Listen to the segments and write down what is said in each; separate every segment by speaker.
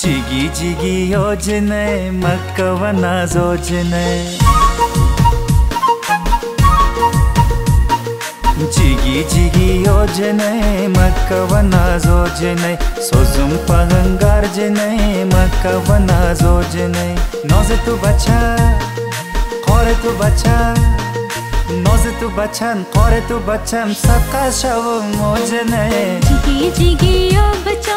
Speaker 1: ಜಿಗಿ ಜಿಗಿ ಯೋಜನೆ ಮಕ್ಕವನ ಯೋಜನೆ ಜಿಗಿ ಜಿಗಿ ಯೋಜನೆ ಮಕ್ಕವನ ಯೋಜನೆ ಸೊಜುಂ ಪಹಂಗಾರ್ಜನೆ ಮಕ್ಕವನ ಯೋಜನೆ ನೋಜೆ ತು ಬಚ್ಚ ಕೋರೆ ತು ಬಚ್ಚ ನೋಜೆ ತು ಬಚ್ಚನ್ ಕೋರೆ ತು ಬಚ್ಚನ್ ಸಕ್ಕ ಶವ ಮೋಜನೆ
Speaker 2: ಜಿಗಿ ಜಿಗಿ ಯೋ ಬಚ್ಚಾ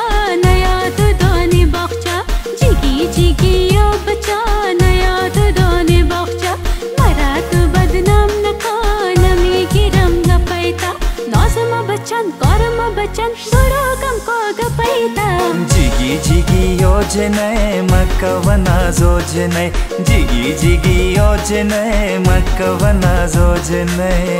Speaker 1: जिगी योजने मकवना जोजने। जिगी जिगी योजने मकवना जोजने।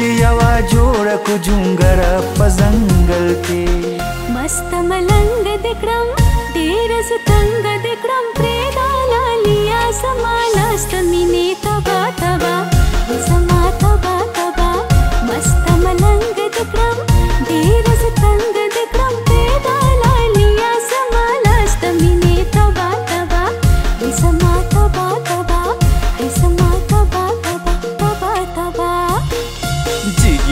Speaker 1: यवा जोड़क झुंगर पजंगल के।
Speaker 2: मस्त मलंग दिक्रम डेरस तंगल